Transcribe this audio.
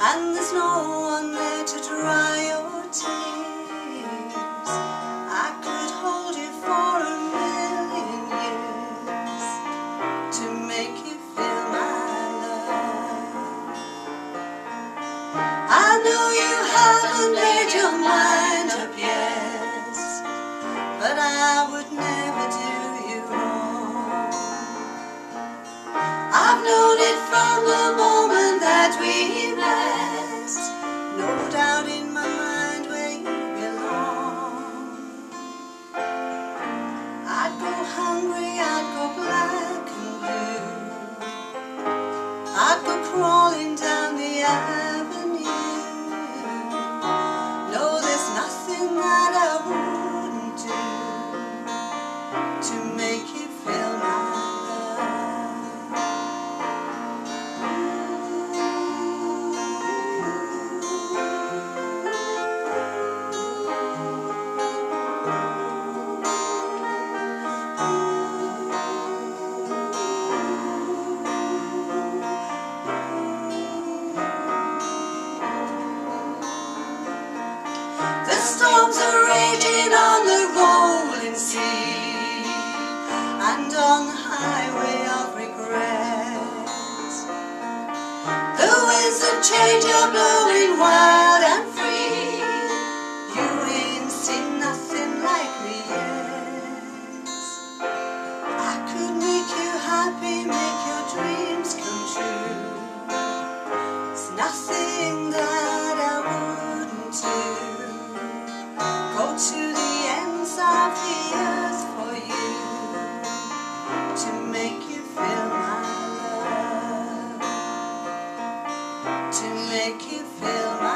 and there's no one there to dry your tears. I could hold you for a million years to make you feel my love. I know you haven't made your mind up yet, but I would never do you wrong. I've known it from the moment storms are raging on the rolling sea and on the highway of regret. The winds of change are blowing make you feel